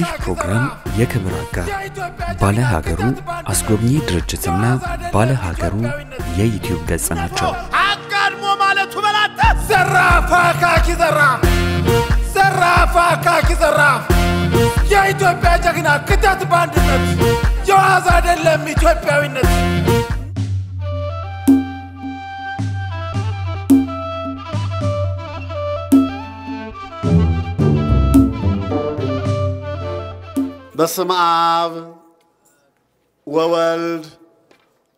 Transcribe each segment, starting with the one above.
የዚህ ፕሮግራም የክብር አጋር ባለ ሀገሩ አስጎብኚ ድርጅትና ባለ ሀገሩ የዩቲዩብ ገጽ ናቸው። አጋድሞ ማለቱ በላተ ዘራፍ አካኪ ዘራፍ ዘራፍ አካኪ ዘራፍ የኢትዮጵያ ጀግና ክተት በአንድነት የዋዛ አይደለም ኢትዮጵያዊነት በስም አብ ወወልድ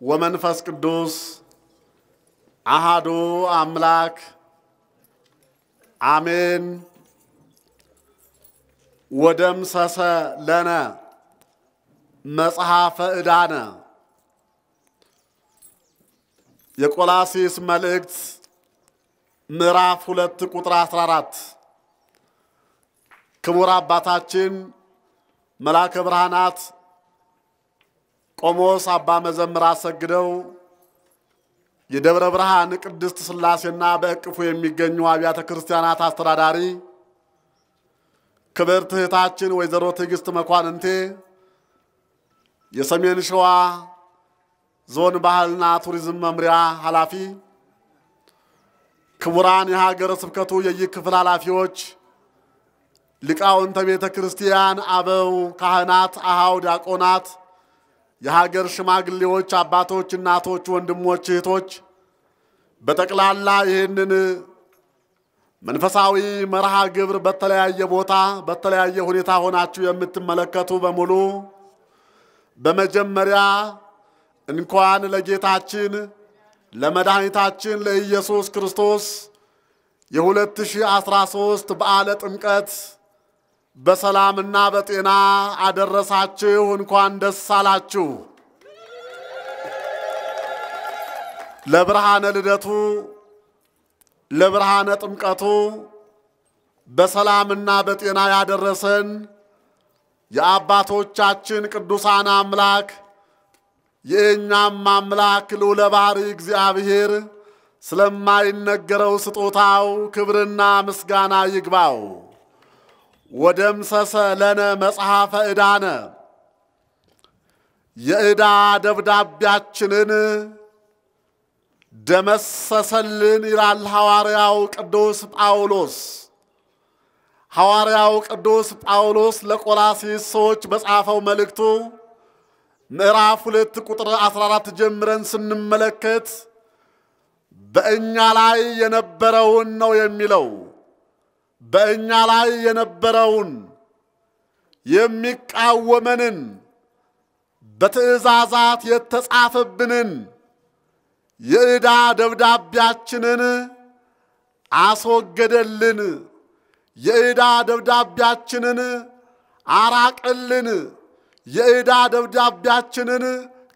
ወመንፈስ ቅዱስ አሃዱ አምላክ አሜን። ወደምሰሰ ለነ መጽሐፈ ዕዳነ የቆላሲስ መልእክት ምዕራፍ ሁለት ቁጥር 14 ክቡር አባታችን መልአከ ብርሃናት ቆሞስ አባ መዘምር አሰግደው የደብረ ብርሃን ቅድስት ሥላሴና በእቅፉ የሚገኙ አብያተ ክርስቲያናት አስተዳዳሪ ክብርት እህታችን ወይዘሮ ትዕግስት መኳንንቴ የሰሜን ሸዋ ዞን ባህልና ቱሪዝም መምሪያ ኃላፊ፣ ክቡራን የሀገረ ስብከቱ የይህ ክፍል ኃላፊዎች፣ ሊቃውንተ ቤተ ክርስቲያን፣ አበው ካህናት፣ አሃው ዲያቆናት፣ የሀገር ሽማግሌዎች፣ አባቶች፣ እናቶች፣ ወንድሞች፣ እህቶች በጠቅላላ ይህንን መንፈሳዊ መርሃ ግብር በተለያየ ቦታ በተለያየ ሁኔታ ሆናችሁ የምትመለከቱ በሙሉ በመጀመሪያ እንኳን ለጌታችን ለመድኃኒታችን ለኢየሱስ ክርስቶስ የ2013 በዓለ ጥምቀት በሰላምና በጤና አደረሳችሁ። እንኳን ደስ አላችሁ። ለብርሃነ ልደቱ ለብርሃነ ጥምቀቱ በሰላምና በጤና ያደረሰን የአባቶቻችን ቅዱሳን አምላክ የእኛም አምላክ ልዑለ ባሕርይ እግዚአብሔር ስለማይነገረው ስጦታው ክብርና ምስጋና ይግባው። ወደምሰሰ ለነ መጽሐፈ ዕዳነ የዕዳ ደብዳቤያችንን ደመሰሰልን ይላል ሐዋርያው ቅዱስ ጳውሎስ። ሐዋርያው ቅዱስ ጳውሎስ ለቆላሲስ ሰዎች በጻፈው መልእክቱ ምዕራፍ ሁለት ቁጥር 14 ጀምረን ስንመለከት በእኛ ላይ የነበረውን ነው የሚለው። በእኛ ላይ የነበረውን የሚቃወመንን በትእዛዛት የተጻፈብንን የዕዳ ደብዳቤያችንን አስወገደልን። የዕዳ ደብዳቤያችንን አራቅልን። የዕዳ ደብዳቤያችንን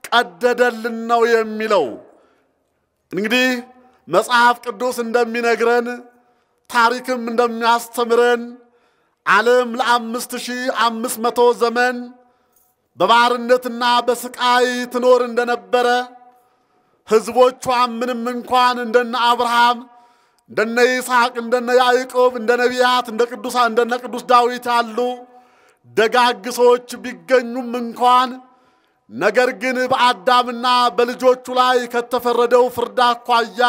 ቀደደልን ነው የሚለው። እንግዲህ መጽሐፍ ቅዱስ እንደሚነግረን ታሪክም እንደሚያስተምረን ዓለም ለአምስት ሺህ አምስት መቶ ዘመን በባርነትና በስቃይ ትኖር እንደነበረ ሕዝቦቿ ምንም እንኳን እንደነ አብርሃም እንደነ ይስሐቅ እንደነ ያዕቆብ እንደ ነቢያት እንደ ቅዱሳን እንደነ ቅዱስ ዳዊት ያሉ ደጋግ ሰዎች ቢገኙም እንኳን ነገር ግን በአዳምና በልጆቹ ላይ ከተፈረደው ፍርድ አኳያ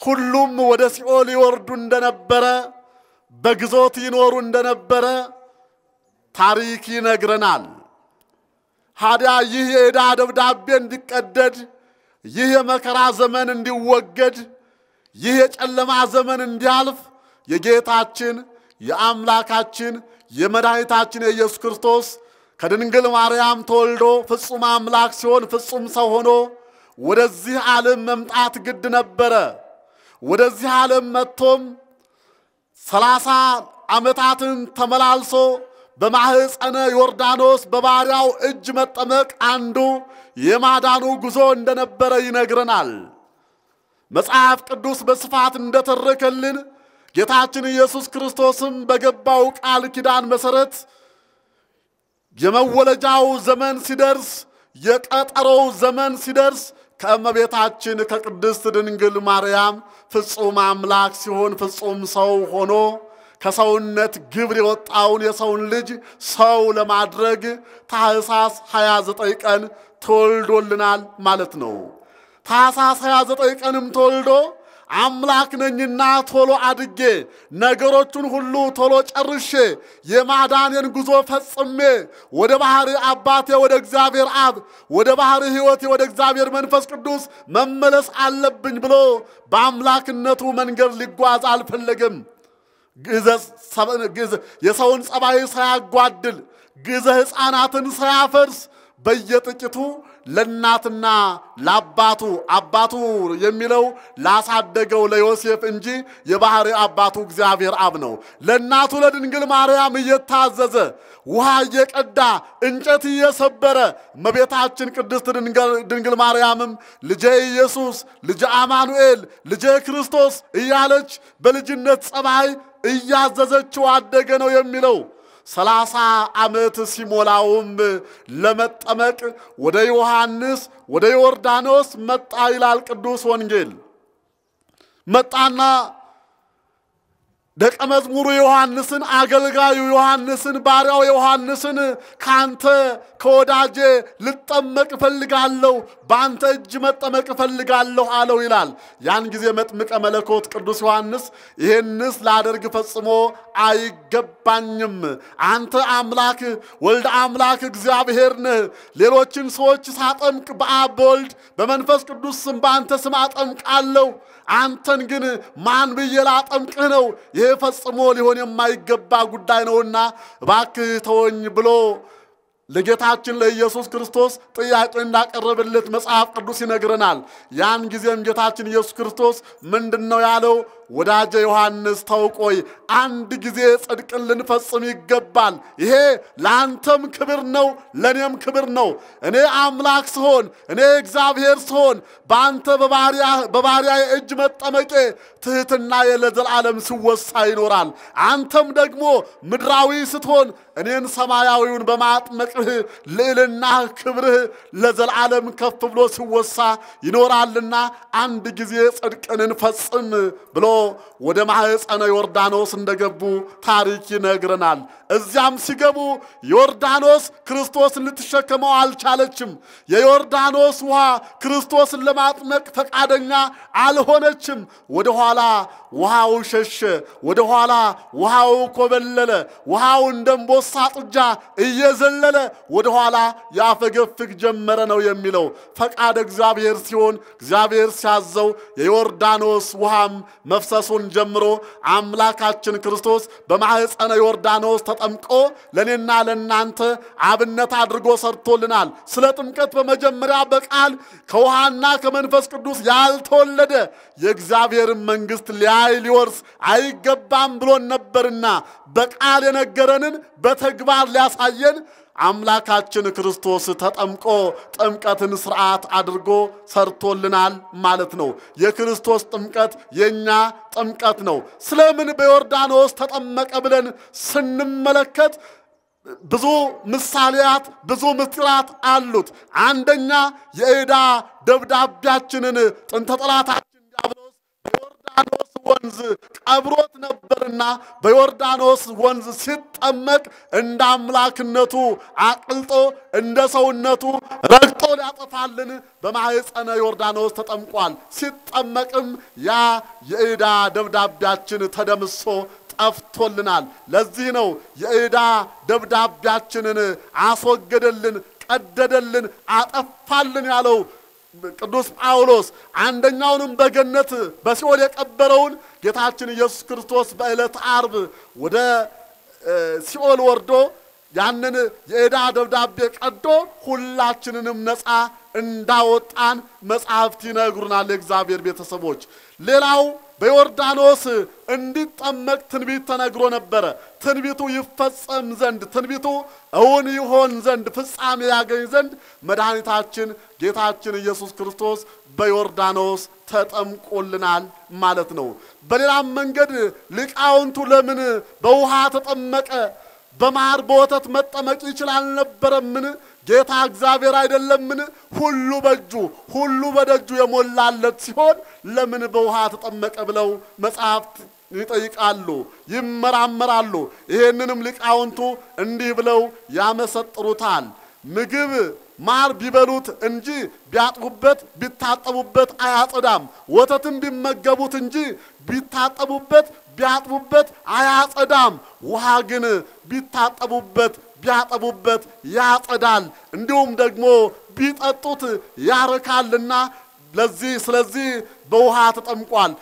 ሁሉም ወደ ሲኦል ይወርዱ እንደነበረ በግዞት ይኖሩ እንደነበረ ታሪክ ይነግረናል። ታዲያ ይህ የዕዳ ደብዳቤ እንዲቀደድ፣ ይህ የመከራ ዘመን እንዲወገድ፣ ይህ የጨለማ ዘመን እንዲያልፍ የጌታችን የአምላካችን የመድኃኒታችን የኢየሱስ ክርስቶስ ከድንግል ማርያም ተወልዶ ፍጹም አምላክ ሲሆን ፍጹም ሰው ሆኖ ወደዚህ ዓለም መምጣት ግድ ነበረ። ወደዚህ ዓለም መጥቶም ሰላሳ ዓመታትን ተመላልሶ በማህፀነ ዮርዳኖስ በባሪያው እጅ መጠመቅ አንዱ የማዳኑ ጉዞ እንደነበረ ይነግረናል። መጽሐፍ ቅዱስ በስፋት እንደተረከልን ጌታችን ኢየሱስ ክርስቶስም በገባው ቃል ኪዳን መሠረት የመወለጃው ዘመን ሲደርስ የቀጠሮው ዘመን ሲደርስ ከእመቤታችን ከቅድስት ድንግል ማርያም ፍጹም አምላክ ሲሆን ፍጹም ሰው ሆኖ ከሰውነት ግብር የወጣውን የሰውን ልጅ ሰው ለማድረግ ታኅሳስ 29 ቀን ተወልዶልናል ማለት ነው። ታኅሳስ 29 ቀንም ተወልዶ አምላክ ነኝና ቶሎ አድጌ ነገሮቹን ሁሉ ቶሎ ጨርሼ የማዳኔን ጉዞ ፈጽሜ ወደ ባህር አባቴ ወደ እግዚአብሔር አብ ወደ ባህር ሕይወቴ ወደ እግዚአብሔር መንፈስ ቅዱስ መመለስ አለብኝ ብሎ በአምላክነቱ መንገድ ሊጓዝ አልፈለግም። የሰውን ጸባይ ሳያጓድል ግዘ ሕፃናትን ሳያፈርስ በየጥቂቱ ለእናትና ለአባቱ አባቱ የሚለው ላሳደገው ለዮሴፍ እንጂ የባሕሪ አባቱ እግዚአብሔር አብ ነው። ለእናቱ ለድንግል ማርያም እየታዘዘ ውሃ እየቀዳ እንጨት እየሰበረ እመቤታችን ቅድስት ድንግል ማርያምም ልጄ ኢየሱስ፣ ልጄ አማኑኤል፣ ልጄ ክርስቶስ እያለች በልጅነት ጸባይ እያዘዘችው አደገ ነው የሚለው። ሰላሳ ዓመት ሲሞላውም ለመጠመቅ ወደ ዮሐንስ ወደ ዮርዳኖስ መጣ ይላል ቅዱስ ወንጌል። መጣና ደቀ መዝሙሩ ዮሐንስን አገልጋዩ ዮሐንስን ባሪያው ዮሐንስን ካንተ ከወዳጄ ልጠመቅ እፈልጋለሁ፣ በአንተ እጅ መጠመቅ እፈልጋለሁ አለው ይላል። ያን ጊዜ መጥምቀ መለኮት ቅዱስ ዮሐንስ ይህንስ ላደርግ ፈጽሞ አይገባኝም፣ አንተ አምላክ ወልደ አምላክ እግዚአብሔር ነህ። ሌሎችን ሰዎች ሳጠምቅ በአብ በወልድ በመንፈስ ቅዱስ ስም በአንተ ስም አጠምቃለሁ አንተን ግን ማን ብዬ ላጠምቅህ ነው? ይሄ ፈጽሞ ሊሆን የማይገባ ጉዳይ ነውና እባክህ ተወኝ ብሎ ለጌታችን ለኢየሱስ ክርስቶስ ጥያቄ እንዳቀረበለት መጽሐፍ ቅዱስ ይነግረናል። ያን ጊዜም ጌታችን ኢየሱስ ክርስቶስ ምንድን ነው ያለው? ወዳጄ ዮሐንስ ታውቆይ አንድ ጊዜ ጽድቅን ልንፈጽም ይገባል። ይሄ ለአንተም ክብር ነው፣ ለእኔም ክብር ነው። እኔ አምላክ ስሆን፣ እኔ እግዚአብሔር ስሆን በአንተ በባሪያ እጅ መጠመቄ ትሕትና ለዘላለም ሲወሳ ይኖራል። አንተም ደግሞ ምድራዊ ስትሆን እኔን ሰማያዊውን በማጥመቅህ ልዕልናህ ክብርህ ለዘላለም ከፍ ብሎ ሲወሳ ይኖራልና አንድ ጊዜ ጽድቅን እንፈጽም ብሎ ወደ ማኅፀነ ዮርዳኖስ እንደገቡ ታሪክ ይነግረናል። እዚያም ሲገቡ ዮርዳኖስ ክርስቶስን ልትሸከመው አልቻለችም። የዮርዳኖስ ውሃ ክርስቶስን ለማጥመቅ ፈቃደኛ አልሆነችም። ወደ ኋላ ውሃው ሸሸ፣ ወደ ኋላ ውሃው ኮበለለ። ውሃው እንደ ጥጃ እየዘለለ ወደ ኋላ ያፈገፍግ ጀመረ ነው የሚለው። ፈቃድ እግዚአብሔር ሲሆን እግዚአብሔር ሲያዘው የዮርዳኖስ ውሃም መፍሰሱን ጀምሮ አምላካችን ክርስቶስ በማኅፀነ ዮርዳኖስ ተጠምቆ ለእኔና ለእናንተ አብነት አድርጎ ሰርቶልናል። ስለ ጥምቀት በመጀመሪያ በቃል ከውሃና ከመንፈስ ቅዱስ ያልተወለደ የእግዚአብሔርን መንግሥት ሊያይ ሊወርስ አይገባም ብሎን ነበርና በቃል የነገረንን በተግባር ሊያሳየን አምላካችን ክርስቶስ ተጠምቆ ጥምቀትን ስርዓት አድርጎ ሰርቶልናል ማለት ነው። የክርስቶስ ጥምቀት የእኛ ጥምቀት ነው። ስለምን በዮርዳኖስ ተጠመቀ ብለን ስንመለከት ብዙ ምሳሌያት፣ ብዙ ምስጢራት አሉት። አንደኛ የዕዳ ደብዳቤያችንን ጥንተ ጠላታችን ዲያብሎስ በዮርዳኖስ ወንዝ ቀብሮት ነበርና በዮርዳኖስ ወንዝ ሲጠመቅ እንደ አምላክነቱ አቅልጦ እንደ ሰውነቱ ረግጦ ሊያጠፋልን በማኅፀነ ዮርዳኖስ ተጠምቋል። ሲጠመቅም ያ የዕዳ ደብዳቤያችን ተደምሶ ጠፍቶልናል። ለዚህ ነው የዕዳ ደብዳቤያችንን አስወገደልን፣ ቀደደልን፣ አጠፋልን ያለው ቅዱስ ጳውሎስ አንደኛውንም በገነት በሲኦል የቀበረውን ጌታችን ኢየሱስ ክርስቶስ በዕለተ ዓርብ ወደ ሲኦል ወርዶ ያንን የዕዳ ደብዳቤ ቀዶ ሁላችንንም ነፃ እንዳወጣን መጽሐፍት ይነግሩናል። የእግዚአብሔር ቤተሰቦች ሌላው በዮርዳኖስ እንዲጠመቅ ትንቢት ተነግሮ ነበረ። ትንቢቱ ይፈጸም ዘንድ ትንቢቱ እውን ይሆን ዘንድ ፍጻሜ ያገኝ ዘንድ መድኃኒታችን ጌታችን ኢየሱስ ክርስቶስ በዮርዳኖስ ተጠምቆልናል ማለት ነው። በሌላም መንገድ ሊቃውንቱ ለምን በውሃ ተጠመቀ? በማር በወተት መጠመቅ ይችል አልነበረምን? ጌታ እግዚአብሔር አይደለምን? ሁሉ በእጁ ሁሉ በደጁ የሞላለት ሲሆን ለምን በውሃ ተጠመቀ ብለው መጽሐፍት ይጠይቃሉ፣ ይመራመራሉ። ይሄንንም ሊቃውንቱ እንዲህ ብለው ያመሰጥሩታል። ምግብ ማር ቢበሉት እንጂ ቢያጥቡበት ቢታጠቡበት አያጸዳም። ወተትም ቢመገቡት እንጂ ቢታጠቡበት ቢያጥቡበት አያጸዳም። ውሃ ግን ቢታጠቡበት ቢያጠቡበት ያጸዳል። እንዲሁም ደግሞ ቢጠጡት ያረካልና ለዚህ ስለዚህ በውሃ ተጠምቋል።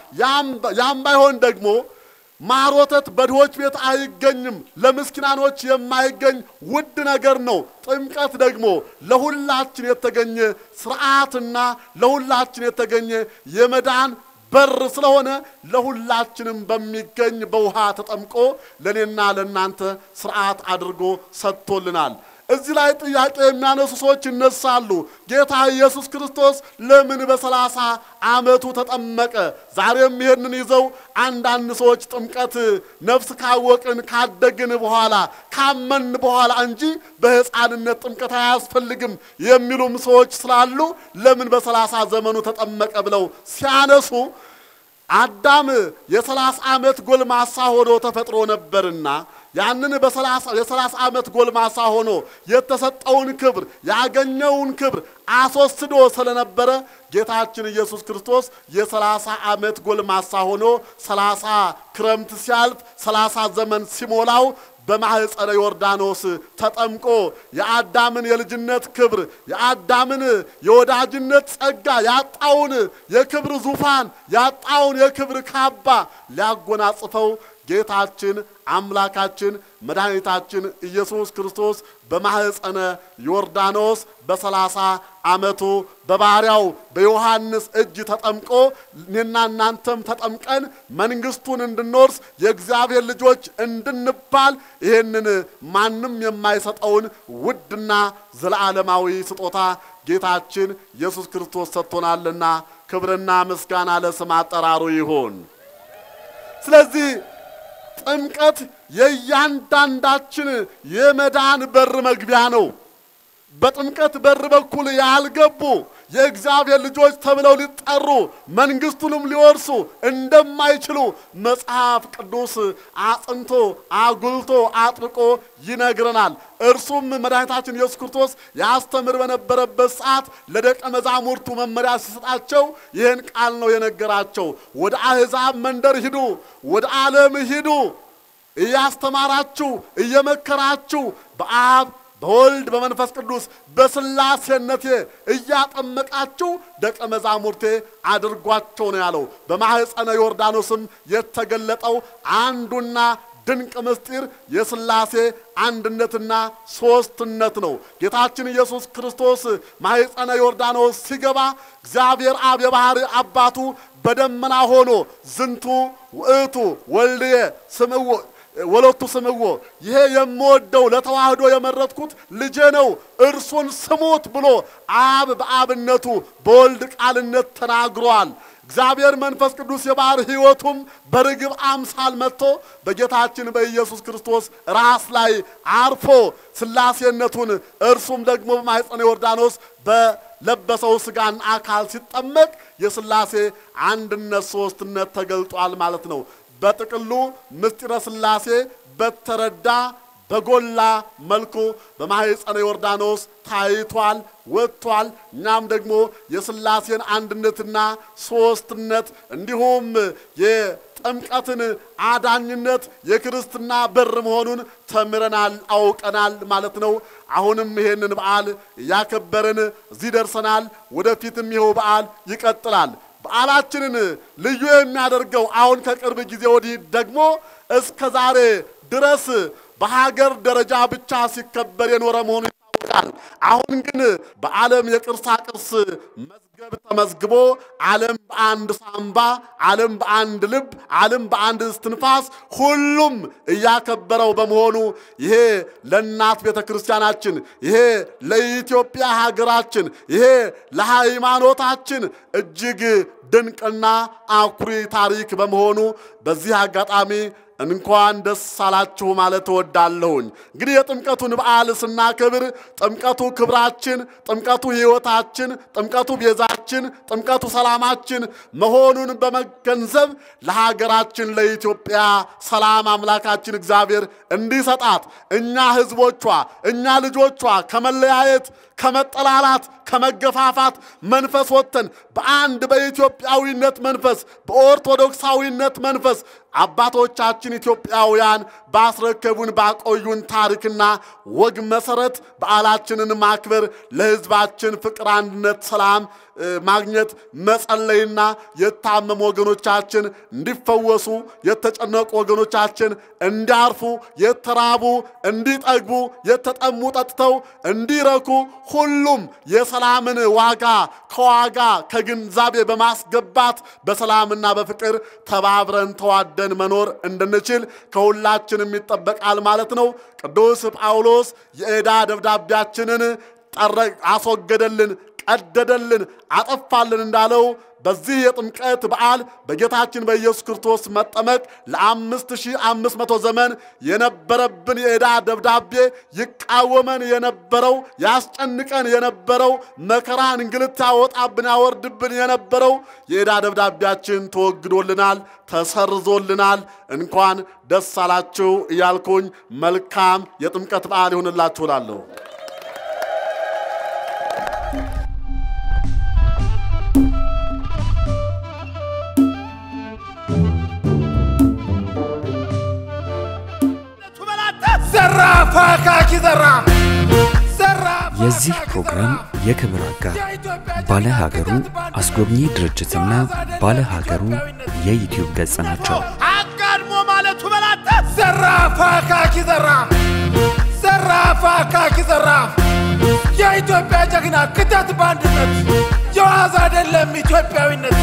ያም ባይሆን ደግሞ ማር ወተት በድሆች ቤት አይገኝም፣ ለምስኪናኖች የማይገኝ ውድ ነገር ነው። ጥምቀት ደግሞ ለሁላችን የተገኘ ስርዓትና ለሁላችን የተገኘ የመዳን በር ስለሆነ ለሁላችንም በሚገኝ በውሃ ተጠምቆ ለእኔና ለእናንተ ስርዓት አድርጎ ሰጥቶልናል። እዚህ ላይ ጥያቄ የሚያነሱ ሰዎች ይነሳሉ። ጌታ ኢየሱስ ክርስቶስ ለምን በሰላሳ ዓመቱ ተጠመቀ? ዛሬም ይህንን ይዘው አንዳንድ ሰዎች ጥምቀት ነፍስ ካወቅን ካደግን በኋላ ካመን በኋላ እንጂ በሕፃንነት ጥምቀት አያስፈልግም የሚሉም ሰዎች ስላሉ ለምን በሰላሳ ዘመኑ ተጠመቀ ብለው ሲያነሱ አዳም የሰላሳ ዓመት ጎልማሳ ሆኖ ተፈጥሮ ነበርና ያንን የሰላሳ ዓመት ጎልማሳ ሆኖ የተሰጠውን ክብር ያገኘውን ክብር አስወስዶ ስለነበረ ጌታችን ኢየሱስ ክርስቶስ የሰላሳ ዓመት ጎልማሳ ሆኖ ሰላሳ ክረምት ሲያልፍ ሰላሳ ዘመን ሲሞላው በማኅፀነ ዮርዳኖስ ተጠምቆ የአዳምን የልጅነት ክብር የአዳምን የወዳጅነት ጸጋ ያጣውን የክብር ዙፋን ያጣውን የክብር ካባ ሊያጎናጽፈው ጌታችን አምላካችን መድኃኒታችን ኢየሱስ ክርስቶስ በማኅፀነ ዮርዳኖስ በሰላሳ ዓመቱ በባሪያው በዮሐንስ እጅ ተጠምቆ እኔና እናንተም ተጠምቀን መንግሥቱን እንድንወርስ የእግዚአብሔር ልጆች እንድንባል ይህንን ማንም የማይሰጠውን ውድና ዘለዓለማዊ ስጦታ ጌታችን ኢየሱስ ክርስቶስ ሰጥቶናልና ክብርና ምስጋና ለስም አጠራሩ ይሁን። ስለዚህ ጥምቀት የእያንዳንዳችን የመዳን በር መግቢያ ነው። በጥምቀት በር በኩል ያልገቡ የእግዚአብሔር ልጆች ተብለው ሊጠሩ መንግሥቱንም ሊወርሱ እንደማይችሉ መጽሐፍ ቅዱስ አጽንቶ አጉልቶ አጥብቆ ይነግረናል። እርሱም መድኃኒታችን ኢየሱስ ክርስቶስ ያስተምር በነበረበት ሰዓት ለደቀ መዛሙርቱ መመሪያ ሲሰጣቸው ይህን ቃል ነው የነገራቸው። ወደ አሕዛብ መንደር ሂዱ፣ ወደ ዓለም ሂዱ፣ እያስተማራችሁ እየመከራችሁ በአብ በወልድ በመንፈስ ቅዱስ በስላሴነቴ እያጠመቃችሁ ደቀ መዛሙርቴ አድርጓቸው ነው ያለው። በማኅፀነ ዮርዳኖስም የተገለጠው አንዱና ድንቅ ምስጢር የስላሴ አንድነትና ሶስትነት ነው። ጌታችን ኢየሱስ ክርስቶስ ማኅፀነ ዮርዳኖስ ሲገባ እግዚአብሔር አብ የባሕሪ አባቱ በደመና ሆኖ ዝንቱ ውእቱ ወልድየ ስምዎ ወለቱ ስምዎ ይሄ የምወደው ለተዋህዶ የመረጥኩት ልጄ ነው እርሱን ስሙት ብሎ አብ በአብነቱ በወልድ ቃልነት ተናግሯል። እግዚአብሔር መንፈስ ቅዱስ የባሕር ሕይወቱም በርግብ አምሳል መጥቶ በጌታችን በኢየሱስ ክርስቶስ ራስ ላይ አርፎ ሥላሴነቱን እርሱም ደግሞ በማኅፀነ ዮርዳኖስ በለበሰው ሥጋን አካል ሲጠመቅ የሥላሴ አንድነት ሦስትነት ተገልጧል ማለት ነው። በጥቅሉ ምስጢረ ሥላሴ በተረዳ በጎላ መልኩ በማኅፀነ ዮርዳኖስ ታይቷል፣ ወጥቷል። እኛም ደግሞ የሥላሴን አንድነትና ሦስትነት እንዲሁም የጥምቀትን አዳኝነት የክርስትና በር መሆኑን ተምረናል፣ አውቀናል ማለት ነው። አሁንም ይሄንን በዓል እያከበርን እዚህ ደርሰናል። ወደፊትም ይኸው በዓል ይቀጥላል። በዓላችንን ልዩ የሚያደርገው አሁን ከቅርብ ጊዜ ወዲህ ደግሞ እስከ ዛሬ ድረስ በሀገር ደረጃ ብቻ ሲከበር የኖረ መሆኑ ይታወቃል። አሁን ግን በዓለም የቅርሳ ቅርስ መዝገብ ተመዝግቦ ዓለም በአንድ ሳምባ፣ ዓለም በአንድ ልብ፣ ዓለም በአንድ እስትንፋስ ሁሉም እያከበረው በመሆኑ ይሄ ለእናት ቤተ ክርስቲያናችን፣ ይሄ ለኢትዮጵያ ሀገራችን፣ ይሄ ለሃይማኖታችን እጅግ ድንቅና አኩሪ ታሪክ በመሆኑ በዚህ አጋጣሚ እንኳን ደስ አላችሁ ማለት እወዳለሁኝ። እንግዲህ የጥምቀቱን በዓል ስናክብር ጥምቀቱ ክብራችን፣ ጥምቀቱ ሕይወታችን፣ ጥምቀቱ ቤዛችን፣ ጥምቀቱ ሰላማችን መሆኑን በመገንዘብ ለሀገራችን ለኢትዮጵያ ሰላም አምላካችን እግዚአብሔር እንዲሰጣት እኛ ሕዝቦቿ እኛ ልጆቿ ከመለያየት ከመጠላላት ከመገፋፋት መንፈስ ወጥተን በአንድ በኢትዮጵያዊነት መንፈስ በኦርቶዶክሳዊነት መንፈስ አባቶቻችን ኢትዮጵያውያን ባስረከቡን ባቆዩን ታሪክና ወግ መሰረት በዓላችንን ማክበር ለሕዝባችን ፍቅር፣ አንድነት፣ ሰላም ማግኘት መጸለይና የታመሙ ወገኖቻችን እንዲፈወሱ፣ የተጨነቁ ወገኖቻችን እንዲያርፉ፣ የተራቡ እንዲጠግቡ፣ የተጠሙ ጠጥተው እንዲረኩ ሁሉም የሰላምን ዋጋ ከዋጋ ከግንዛቤ በማስገባት በሰላምና በፍቅር ተባብረን ተዋደን መኖር እንድንችል ከሁላችንም ይጠበቃል ማለት ነው። ቅዱስ ጳውሎስ የዕዳ ደብዳቤያችንን አስወገደልን፣ ቀደደልን፣ አጠፋልን እንዳለው በዚህ የጥምቀት በዓል በጌታችን በኢየሱስ ክርስቶስ መጠመቅ ለአምስት ሺህ ዘመን የነበረብን የዕዳ ደብዳቤ ይቃወመን የነበረው ያስጨንቀን የነበረው መከራ እንግልት ያወጣብን ያወርድብን የነበረው የዕዳ ደብዳቤያችን ተወግዶልናል፣ ተሰርዞልናል። እንኳን ደስ አላችሁ እያልኩኝ መልካም የጥምቀት በዓል ይሆንላችሁ እላለሁ። የዚህ ፕሮግራም የክብር አጋር ባለ ሀገሩ አስጎብኚ ድርጅትና ባለ ሀገሩ የዩቲዩብ ገጽ ናቸው። አጋድሞ ማለቱ በላተ ዘራፍ አካኪ ዘራፍ ዘራፍ አካኪ ዘራፍ የኢትዮጵያ ጀግና ክተት በአንድነት የዋዛ አይደለም ኢትዮጵያዊነት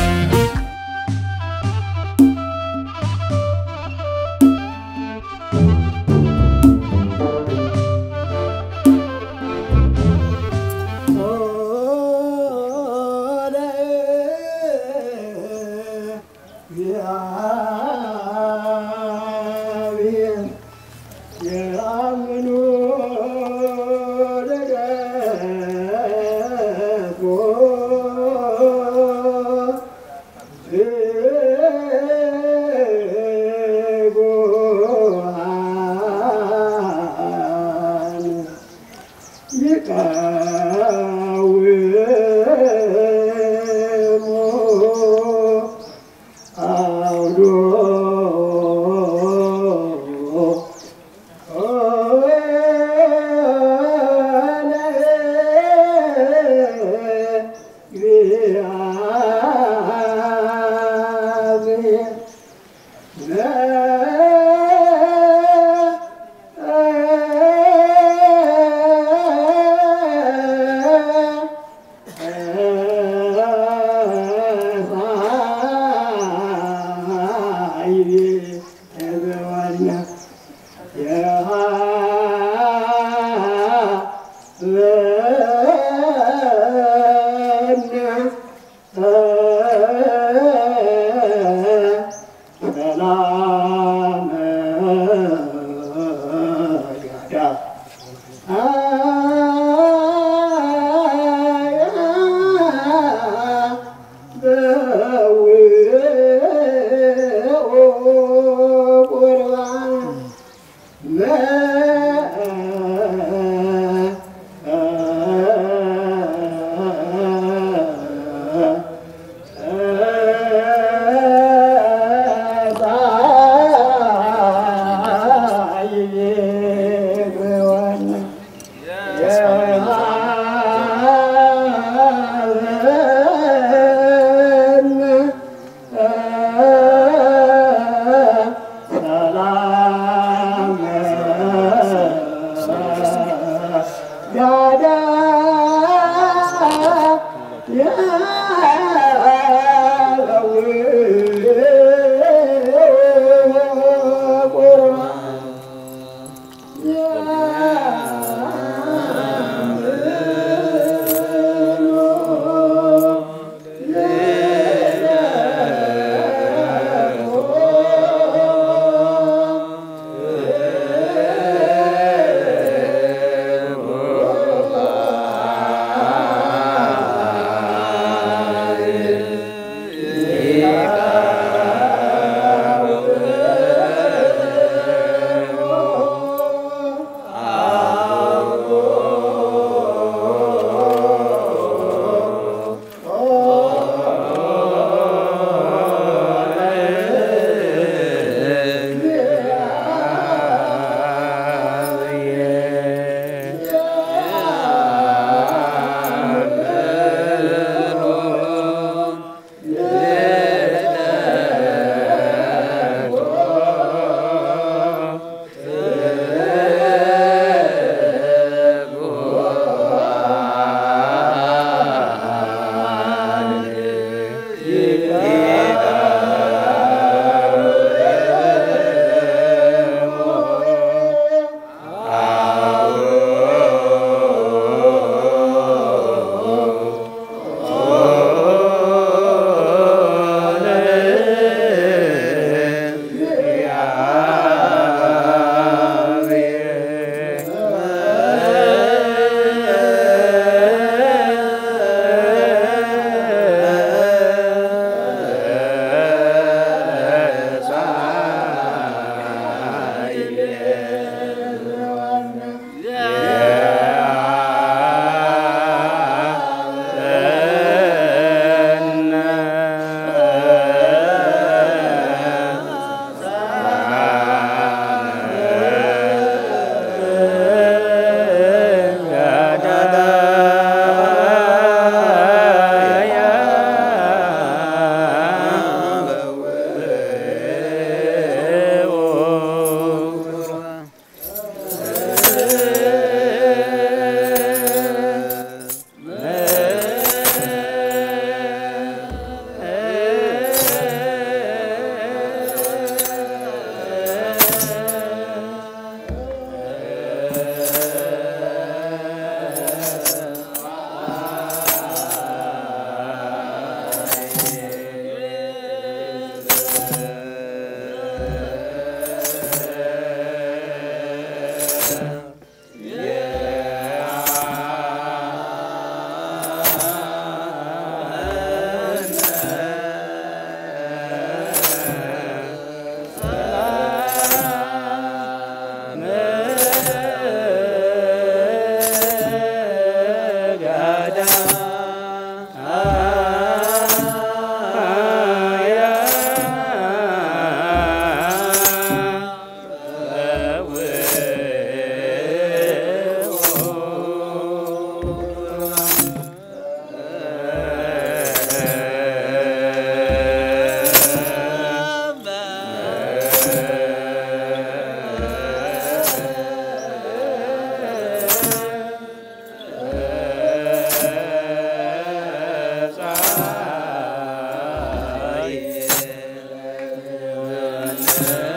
Yeah.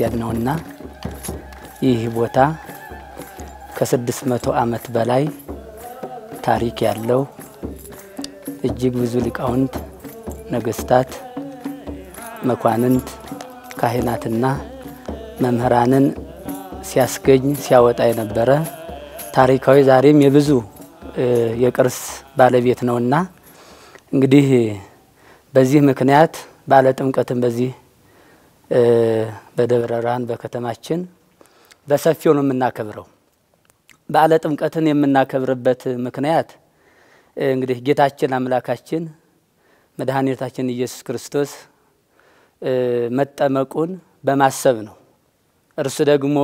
ክርስቲያን ነውና ይህ ቦታ ከስድስት መቶ ዓመት በላይ ታሪክ ያለው እጅግ ብዙ ሊቃውንት፣ ነገስታት፣ መኳንንት፣ ካህናትና መምህራንን ሲያስገኝ ሲያወጣ የነበረ ታሪካዊ ዛሬም የብዙ የቅርስ ባለቤት ነውና እንግዲህ በዚህ ምክንያት በዓለ ጥምቀትን በዚህ በደብረ ብርሃን በከተማችን በሰፊው ነው የምናከብረው። በዓለ ጥምቀትን የምናከብርበት ምክንያት እንግዲህ ጌታችን አምላካችን መድኃኒታችን ኢየሱስ ክርስቶስ መጠመቁን በማሰብ ነው። እርሱ ደግሞ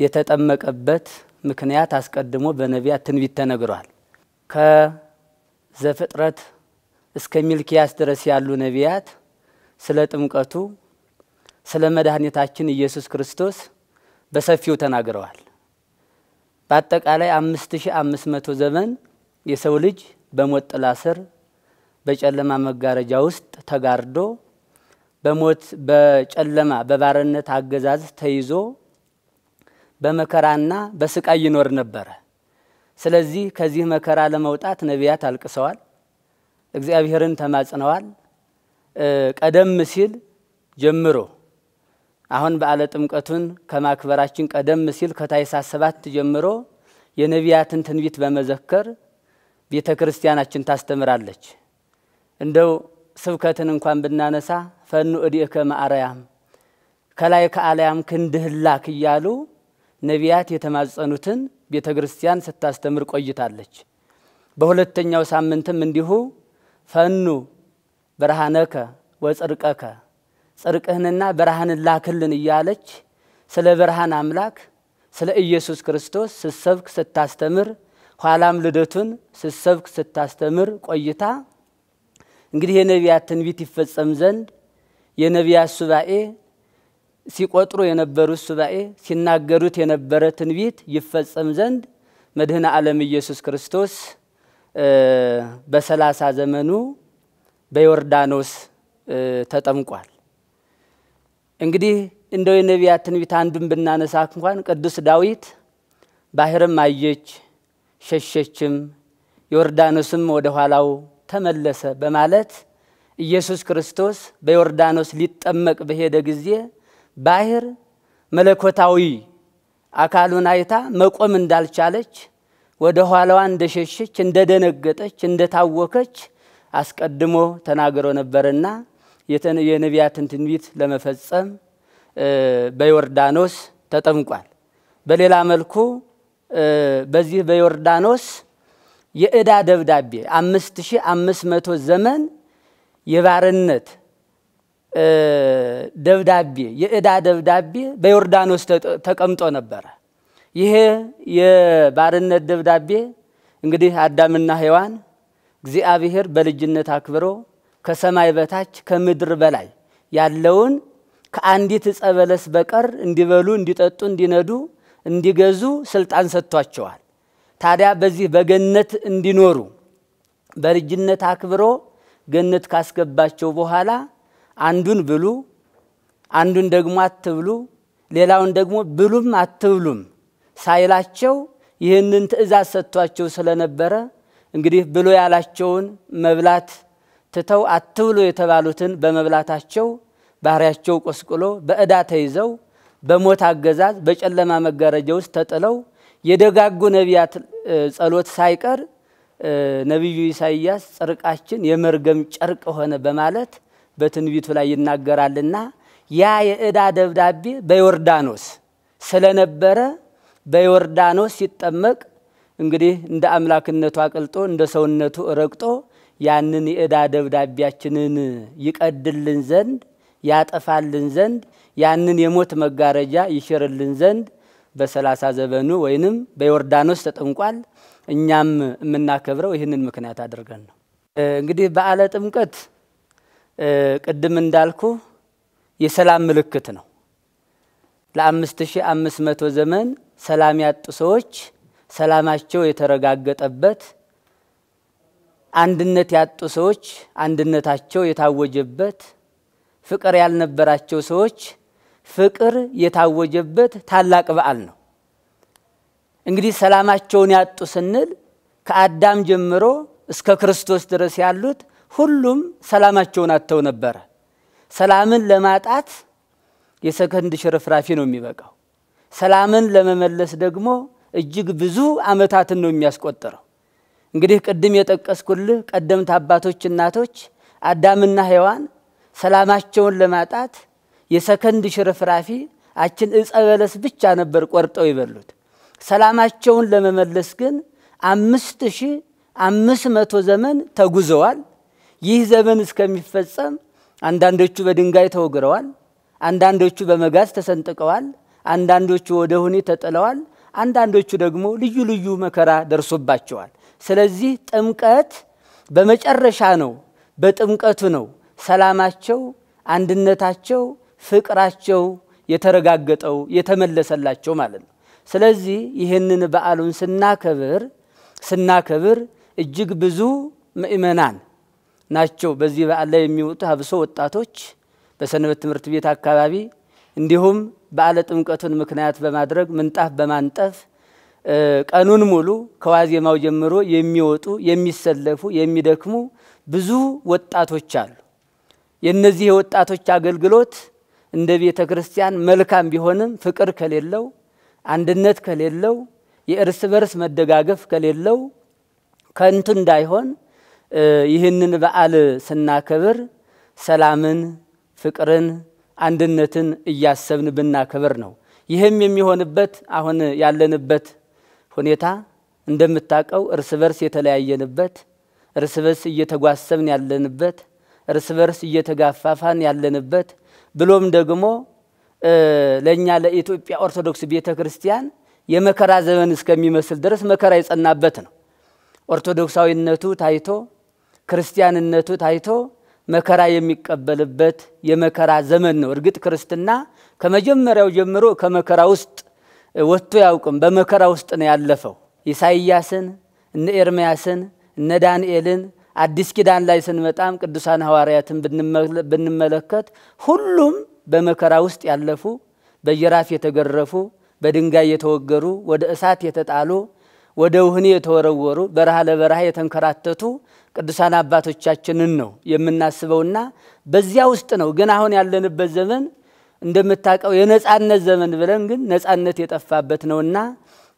የተጠመቀበት ምክንያት አስቀድሞ በነቢያት ትንቢት ተነግሯል። ከዘፍጥረት እስከ ሚልኪያስ ድረስ ያሉ ነቢያት ስለ ጥምቀቱ ስለ መድኃኒታችን ኢየሱስ ክርስቶስ በሰፊው ተናግረዋል። በአጠቃላይ አምስት ሺህ አምስት መቶ ዘመን የሰው ልጅ በሞት ጥላ ስር በጨለማ መጋረጃ ውስጥ ተጋርዶ በሞት በጨለማ በባርነት አገዛዝ ተይዞ በመከራና በስቃይ ይኖር ነበረ። ስለዚህ ከዚህ መከራ ለመውጣት ነቢያት አልቅሰዋል፣ እግዚአብሔርን ተማጽነዋል። ቀደም ሲል ጀምሮ አሁን በዓለ ጥምቀቱን ከማክበራችን ቀደም ሲል ከታኅሳስ ሰባት ጀምሮ የነቢያትን ትንቢት በመዘከር ቤተ ክርስቲያናችን ታስተምራለች። እንደው ስብከትን እንኳን ብናነሳ ፈኑ እዲእከ ማርያም ከላይ ከአልያም ክንድህ ላክ እያሉ ነቢያት የተማጸኑትን ቤተ ክርስቲያን ስታስተምር ቆይታለች። በሁለተኛው ሳምንትም እንዲሁ ፈኑ ብርሃነከ ወጽድቀከ ጽድቅህንና ብርሃንን ላክልን እያለች ስለ ብርሃን አምላክ ስለ ኢየሱስ ክርስቶስ ስትሰብክ ስታስተምር፣ ኋላም ልደቱን ስትሰብክ ስታስተምር ቆይታ። እንግዲህ የነቢያት ትንቢት ይፈጸም ዘንድ የነቢያት ሱባኤ ሲቆጥሩ የነበሩት ሱባኤ ሲናገሩት የነበረ ትንቢት ይፈጸም ዘንድ መድኃኔ ዓለም ኢየሱስ ክርስቶስ በሰላሳ ዘመኑ በዮርዳኖስ ተጠምቋል። እንግዲህ እንደው የነቢያት ትንቢት አንዱን ብናነሳ እንኳን ቅዱስ ዳዊት ባህርም አየች ሸሸችም፣ ዮርዳኖስም ወደ ኋላው ተመለሰ በማለት ኢየሱስ ክርስቶስ በዮርዳኖስ ሊጠመቅ በሄደ ጊዜ ባህር መለኮታዊ አካሉን አይታ መቆም እንዳልቻለች ወደ ኋላዋ እንደሸሸች፣ እንደደነገጠች፣ እንደታወከች አስቀድሞ ተናግሮ ነበርና የነቢያትን ትንቢት ለመፈጸም በዮርዳኖስ ተጠምቋል። በሌላ መልኩ በዚህ በዮርዳኖስ የዕዳ ደብዳቤ አምስት ሺህ አምስት መቶ ዘመን የባርነት ደብዳቤ የዕዳ ደብዳቤ በዮርዳኖስ ተቀምጦ ነበረ። ይሄ የባርነት ደብዳቤ እንግዲህ አዳምና ሔዋን እግዚአብሔር በልጅነት አክብሮ ከሰማይ በታች ከምድር በላይ ያለውን ከአንዲት ዕፀ በለስ በቀር እንዲበሉ፣ እንዲጠጡ፣ እንዲነዱ፣ እንዲገዙ ስልጣን ሰጥቷቸዋል። ታዲያ በዚህ በገነት እንዲኖሩ በልጅነት አክብሮ ገነት ካስገባቸው በኋላ አንዱን ብሉ፣ አንዱን ደግሞ አትብሉ፣ ሌላውን ደግሞ ብሉም አትብሉም ሳይላቸው ይህንን ትእዛዝ ሰጥቷቸው ስለነበረ እንግዲህ ብሎ ያላቸውን መብላት ትተው አትብሎ የተባሉትን በመብላታቸው ባህሪያቸው ቆስቁሎ በዕዳ ተይዘው በሞት አገዛዝ በጨለማ መጋረጃ ውስጥ ተጥለው የደጋጉ ነቢያት ጸሎት ሳይቀር ነቢዩ ኢሳይያስ ጽድቃችን የመርገም ጨርቅ ሆነ በማለት በትንቢቱ ላይ ይናገራልና ያ የዕዳ ደብዳቤ በዮርዳኖስ ስለነበረ በዮርዳኖስ ሲጠመቅ እንግዲህ እንደ አምላክነቱ አቅልጦ እንደ ሰውነቱ ረግጦ ያንን የዕዳ ደብዳቤያችንን ይቀድልን ዘንድ ያጠፋልን ዘንድ ያንን የሞት መጋረጃ ይሽርልን ዘንድ በሰላሳ ዘመኑ ወይንም በዮርዳኖስ ተጠምቋል። እኛም የምናከብረው ይህንን ምክንያት አድርገን ነው። እንግዲህ በዓለ ጥምቀት ቅድም እንዳልኩ የሰላም ምልክት ነው። ለአምስት ሺህ አምስት መቶ ዘመን ሰላም ያጡ ሰዎች ሰላማቸው የተረጋገጠበት፣ አንድነት ያጡ ሰዎች አንድነታቸው የታወጀበት፣ ፍቅር ያልነበራቸው ሰዎች ፍቅር የታወጀበት ታላቅ በዓል ነው። እንግዲህ ሰላማቸውን ያጡ ስንል ከአዳም ጀምሮ እስከ ክርስቶስ ድረስ ያሉት ሁሉም ሰላማቸውን አጥተው ነበረ። ሰላምን ለማጣት የሰከንድ ሽርፍራፊ ነው የሚበቃው። ሰላምን ለመመለስ ደግሞ እጅግ ብዙ ዓመታትን ነው የሚያስቆጥረው። እንግዲህ ቅድም የጠቀስኩልህ ቀደምት አባቶች፣ እናቶች አዳምና ሔዋን ሰላማቸውን ለማጣት የሰከንድ ሽርፍራፊ አችን ዕፀ በለስ ብቻ ነበር ቆርጠው ይበሉት። ሰላማቸውን ለመመለስ ግን አምስት ሺህ አምስት መቶ ዘመን ተጉዘዋል። ይህ ዘመን እስከሚፈጸም አንዳንዶቹ በድንጋይ ተወግረዋል፣ አንዳንዶቹ በመጋዝ ተሰንጥቀዋል፣ አንዳንዶቹ ወደ ሁኔ ተጥለዋል፣ አንዳንዶቹ ደግሞ ልዩ ልዩ መከራ ደርሶባቸዋል። ስለዚህ ጥምቀት በመጨረሻ ነው። በጥምቀቱ ነው ሰላማቸው፣ አንድነታቸው፣ ፍቅራቸው የተረጋገጠው የተመለሰላቸው ማለት ነው። ስለዚህ ይህንን በዓሉን ስናከብር ስናከብር እጅግ ብዙ ምእመናን ናቸው በዚህ በዓል ላይ የሚወጡ አብሶ ወጣቶች በሰንበት ትምህርት ቤት አካባቢ እንዲሁም በዓለ ጥምቀቱን ምክንያት በማድረግ ምንጣፍ በማንጠፍ ቀኑን ሙሉ ከዋዜማው ጀምሮ የሚወጡ የሚሰለፉ የሚደክሙ ብዙ ወጣቶች አሉ። የእነዚህ የወጣቶች አገልግሎት እንደ ቤተ ክርስቲያን መልካም ቢሆንም ፍቅር ከሌለው፣ አንድነት ከሌለው፣ የእርስ በርስ መደጋገፍ ከሌለው ከንቱ እንዳይሆን ይህንን በዓል ስናከብር ሰላምን፣ ፍቅርን፣ አንድነትን እያሰብን ብናከብር ነው። ይህም የሚሆንበት አሁን ያለንበት ሁኔታ እንደምታውቀው እርስ በርስ የተለያየንበት፣ እርስ በርስ እየተጓሰብን ያለንበት፣ እርስ በርስ እየተጋፋፋን ያለንበት፣ ብሎም ደግሞ ለእኛ ለኢትዮጵያ ኦርቶዶክስ ቤተ ክርስቲያን የመከራ ዘመን እስከሚመስል ድረስ መከራ የጸናበት ነው። ኦርቶዶክሳዊነቱ ታይቶ ክርስቲያንነቱ ታይቶ መከራ የሚቀበልበት የመከራ ዘመን ነው። እርግጥ ክርስትና ከመጀመሪያው ጀምሮ ከመከራ ውስጥ ወጥቶ ያውቅም፣ በመከራ ውስጥ ነው ያለፈው። ኢሳይያስን፣ እነ ኤርምያስን፣ እነ ዳንኤልን አዲስ ኪዳን ላይ ስንመጣም ቅዱሳን ሐዋርያትን ብንመለከት ሁሉም በመከራ ውስጥ ያለፉ በጅራፍ የተገረፉ በድንጋይ የተወገሩ ወደ እሳት የተጣሉ ወደ ውህኔ የተወረወሩ በረሃ ለበረሃ የተንከራተቱ ቅዱሳን አባቶቻችንን ነው የምናስበውና በዚያ ውስጥ ነው። ግን አሁን ያለንበት ዘመን እንደምታውቀው የነጻነት ዘመን ብለን ግን ነጻነት የጠፋበት ነውና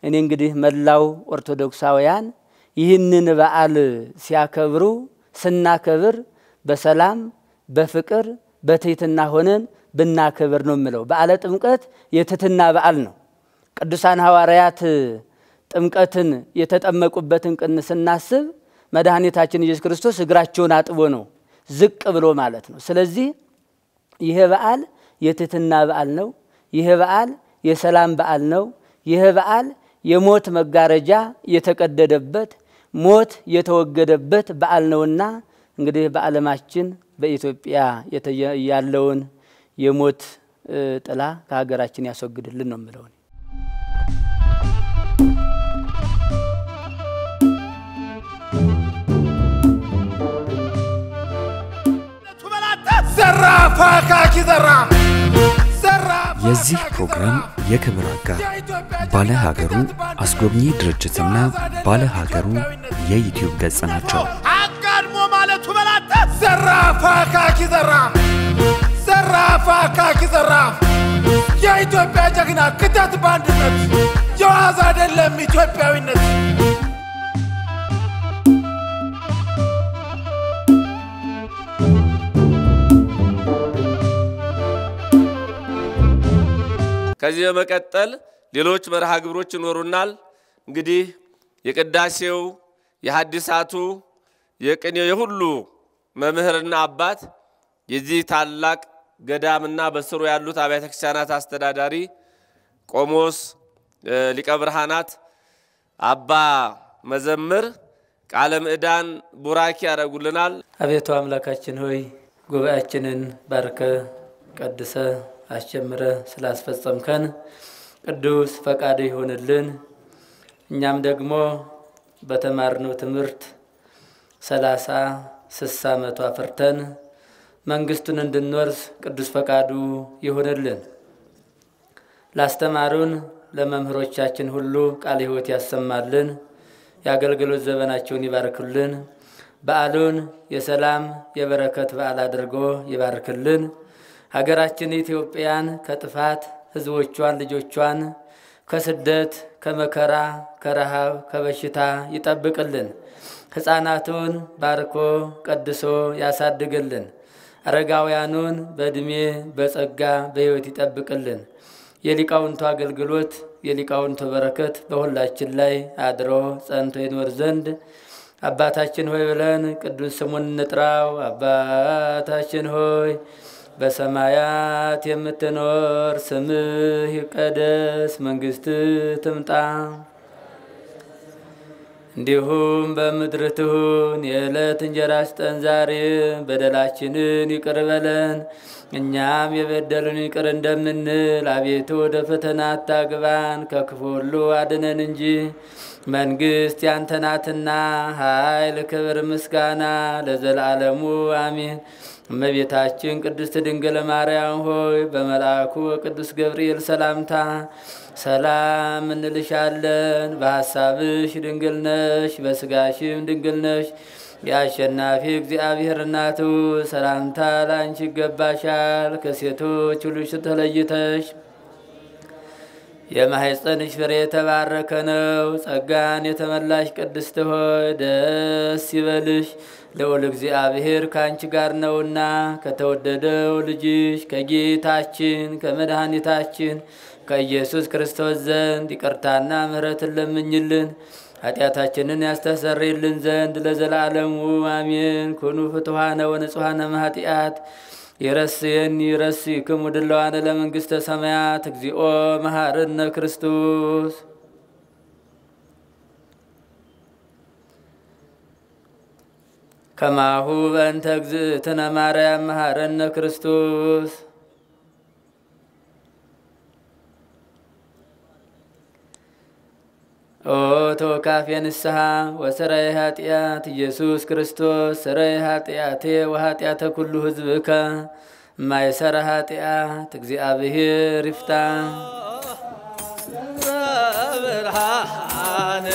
እኔ እንግዲህ መላው ኦርቶዶክሳውያን ይህንን በዓል ሲያከብሩ ስናከብር በሰላም በፍቅር በትህትና ሆነን ብናከብር ነው የምለው። በዓለ ጥምቀት የትህትና በዓል ነው። ቅዱሳን ሐዋርያት ጥምቀትን የተጠመቁበትን ቀን ስናስብ መድኃኒታችን ኢየሱስ ክርስቶስ እግራቸውን አጥቦ ነው ዝቅ ብሎ ማለት ነው። ስለዚህ ይህ በዓል የትህትና በዓል ነው። ይህ በዓል የሰላም በዓል ነው። ይህ በዓል የሞት መጋረጃ የተቀደደበት ሞት የተወገደበት በዓል ነውና እንግዲህ በዓለማችን በኢትዮጵያ ያለውን የሞት ጥላ ከሀገራችን ያስወግድልን ነው የምለው። የዚህ ፕሮግራም የክብር አጋር ባለ ሀገሩ አስጎብኚ ድርጅትና ባለ ሀገሩ የዩቲዩብ ገጽ ናቸው። አጋድሞ ማለቱ በላተ ዘራፍ አካኪ ዘራፍ ዘራፍ አካኪ ዘራፍ የኢትዮጵያ ጀግና ክተት በአንድነት የዋዛ አይደለም ኢትዮጵያዊነት ከዚህ በመቀጠል ሌሎች መርሃ ግብሮች ይኖሩናል። እንግዲህ የቅዳሴው፣ የሐዲሳቱ፣ የቅኔው የሁሉ መምህርና አባት የዚህ ታላቅ ገዳምና በስሩ ያሉት አብያተ ክርስቲያናት አስተዳዳሪ ቆሞስ ሊቀ ብርሃናት አባ መዘምር ቃለ ምዕዳን ቡራኪ ያደርጉልናል። አቤቱ አምላካችን ሆይ ጉባኤያችንን ባርከ ቀድሰ አስጀምረ ስላስፈጸምከን ቅዱስ ፈቃድ ይሆንልን። እኛም ደግሞ በተማርነው ትምህርት ሰላሳ ስሳ መቶ አፍርተን መንግስቱን እንድንወርስ ቅዱስ ፈቃዱ ይሆንልን። ላስተማሩን ለመምህሮቻችን ሁሉ ቃለ ሕይወት ያሰማልን። የአገልግሎት ዘመናቸውን ይባርክልን። በዓሉን የሰላም የበረከት በዓል አድርጎ ይባርክልን። ሀገራችን ኢትዮጵያን ከጥፋት ሕዝቦቿን ልጆቿን ከስደት ከመከራ ከረሃብ ከበሽታ ይጠብቅልን። ሕፃናቱን ባርኮ ቀድሶ ያሳድግልን። አረጋውያኑን በዕድሜ በጸጋ በሕይወት ይጠብቅልን። የሊቃውንቱ አገልግሎት የሊቃውንቱ በረከት በሁላችን ላይ አድሮ ጸንቶ ይኖር ዘንድ አባታችን ሆይ ብለን ቅዱስ ስሙን እንጥራው። አባታችን ሆይ በሰማያት የምትኖር ስምህ ይቀደስ፣ መንግስትህ ትምጣ፣ እንዲሁም በምድር ትሁን። የዕለት እንጀራ ስጠን ዛሬ፣ በደላችንን ይቅር በለን እኛም የበደሉን ይቅር እንደምንል። አቤቱ ወደ ፈተና አታግባን፣ ከክፉ ሁሉ አድነን እንጂ መንግስት ያንተ ናትና፣ ኃይል፣ ክብር፣ ምስጋና ለዘላለሙ አሜን። እመቤታችን ቅድስት ድንግል ማርያም ሆይ በመልአኩ ቅዱስ ገብርኤል ሰላምታ ሰላም እንልሻለን። በሐሳብሽ ድንግል ነሽ፣ በስጋሽም ድንግል ነሽ። የአሸናፊ እግዚአብሔር እናቱ ሰላምታ ላንቺ ይገባሻል። ከሴቶች ሁሉ ተለይተሽ የማኅፀንሽ ፍሬ የተባረከ ነው። ጸጋን የተመላሽ ቅድስት ሆይ ደስ ይበልሽ፣ ልዑል እግዚአብሔር ከአንቺ ጋር ነውና ከተወደደው ልጅሽ ከጌታችን ከመድኃኒታችን ከኢየሱስ ክርስቶስ ዘንድ ይቅርታና ምሕረትን ለምኝልን ኃጢአታችንን ያስተሰርይልን ዘንድ ለዘላለሙ አሜን። ኩኑ ፍትሐነ ወንጹሐነ እምኃጢአት ይረስየኒ ይረሲክሙ ድለዋነ ለመንግሥተ ሰማያት እግዚኦ መሐረነ ክርስቶስ ከማሁ በእንተ እግዝእትነ ማርያም መሐረነ ክርስቶስ። ኦ ተወካፌ ንስሐ ወሰራይ ኃጢአት ኢየሱስ ክርስቶስ። ሰራይ ኃጢአቴ ወኃጢአተ ኩሉ ሕዝብከ። ማይሰራ ኃጢአት እግዚአብሔር ይፍታ። ብርሃነ።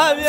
አብየ